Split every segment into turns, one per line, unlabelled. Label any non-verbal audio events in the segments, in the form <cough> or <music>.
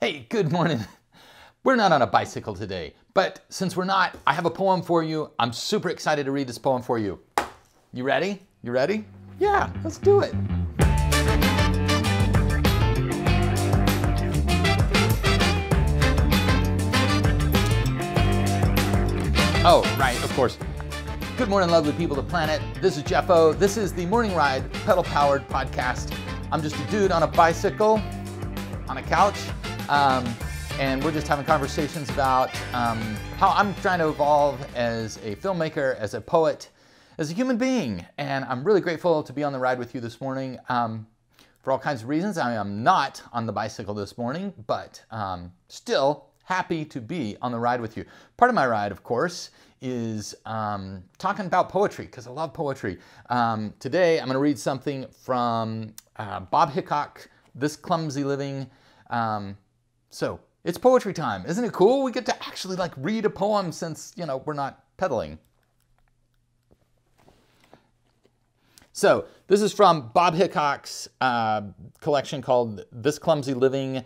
Hey, good morning. We're not on a bicycle today, but since we're not, I have a poem for you. I'm super excited to read this poem for you. You ready? You ready? Yeah, let's do it. Oh, right, of course. Good morning, lovely people of the planet. This is Jeff O. This is the Morning Ride pedal powered podcast. I'm just a dude on a bicycle on a couch, um, and we're just having conversations about um, how I'm trying to evolve as a filmmaker, as a poet, as a human being. And I'm really grateful to be on the ride with you this morning. Um, for all kinds of reasons, I am not on the bicycle this morning, but um, still happy to be on the ride with you. Part of my ride, of course, is um, talking about poetry because I love poetry. Um, today I'm going to read something from uh, Bob Hicok, This Clumsy Living. Um, so it's poetry time. Isn't it cool? We get to actually like read a poem since, you know, we're not peddling. So this is from Bob Hicok's uh, collection called This Clumsy Living.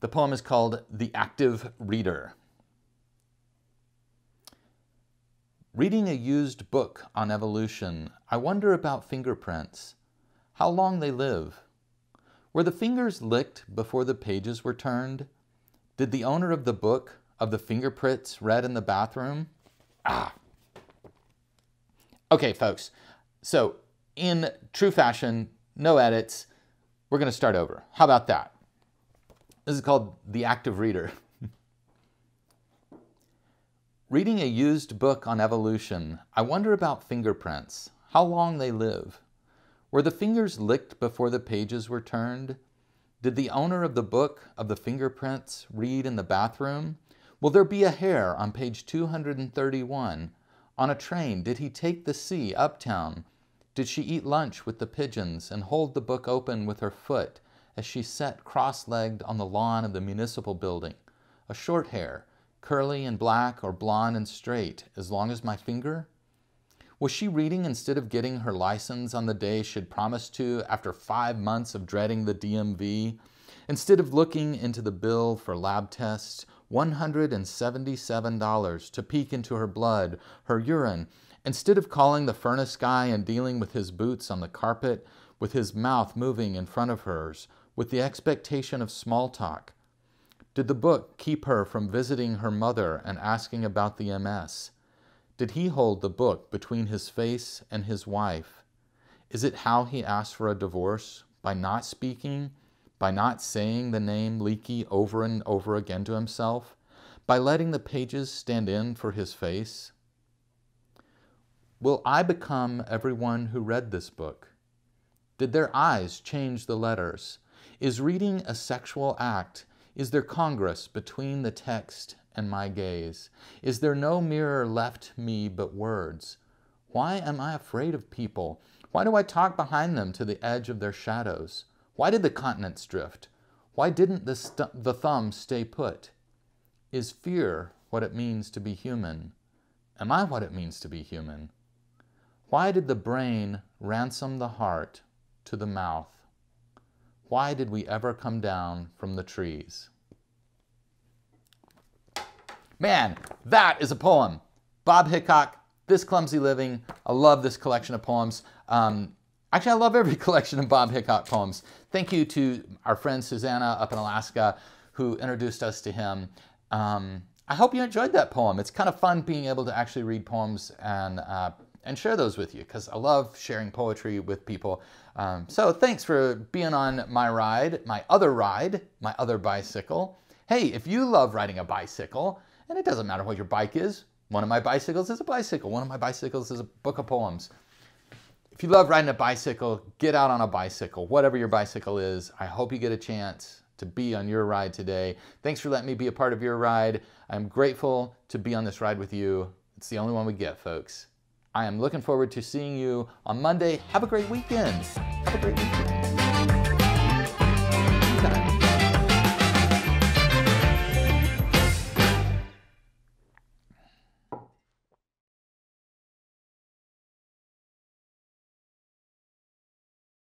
The poem is called The Active Reader. Reading a used book on evolution, I wonder about fingerprints, how long they live. Were the fingers licked before the pages were turned? Did the owner of the book of the fingerprints read in the bathroom? Ah. Okay, folks. So, in true fashion, no edits, we're going to start over. How about that? This is called The Active Reader. <laughs> Reading a used book on evolution, I wonder about fingerprints, how long they live. Were the fingers licked before the pages were turned? Did the owner of the book of the fingerprints read in the bathroom? Will there be a hair on page 231? On a train, did he take the C uptown? Did she eat lunch with the pigeons and hold the book open with her foot as she sat cross legged on the lawn of the municipal building? A short hair, curly and black or blonde and straight, as long as my finger? Was she reading instead of getting her license on the day she'd promised to after five months of dreading the DMV? Instead of looking into the bill for lab tests, $177 to peek into her blood, her urine, instead of calling the furnace guy and dealing with his boots on the carpet, with his mouth moving in front of hers, with the expectation of small talk, did the book keep her from visiting her mother and asking about the MS? Did he hold the book between his face and his wife? Is it how he asked for a divorce? By not speaking? By not saying the name Leakey over and over again to himself? By letting the pages stand in for his face? Will I become everyone who read this book? Did their eyes change the letters? Is reading a sexual act is there congress between the text and my gaze? Is there no mirror left me but words? Why am I afraid of people? Why do I talk behind them to the edge of their shadows? Why did the continents drift? Why didn't the, the thumb stay put? Is fear what it means to be human? Am I what it means to be human? Why did the brain ransom the heart to the mouth? Why did we ever come down from the trees? Man, that is a poem. Bob Hicok, This Clumsy Living. I love this collection of poems. Um, actually, I love every <laughs> collection of Bob Hicok poems. Thank you to our friend Susanna up in Alaska who introduced us to him. Um, I hope you enjoyed that poem. It's kind of fun being able to actually read poems and uh, and share those with you because I love sharing poetry with people. Um, so thanks for being on my ride, my other ride, my other bicycle. Hey, if you love riding a bicycle, and it doesn't matter what your bike is, one of my bicycles is a bicycle, one of my bicycles is a book of poems. If you love riding a bicycle, get out on a bicycle, whatever your bicycle is. I hope you get a chance to be on your ride today. Thanks for letting me be a part of your ride. I'm grateful to be on this ride with you. It's the only one we get, folks. I am looking forward to seeing you on Monday. Have a great weekend. Have a great weekend.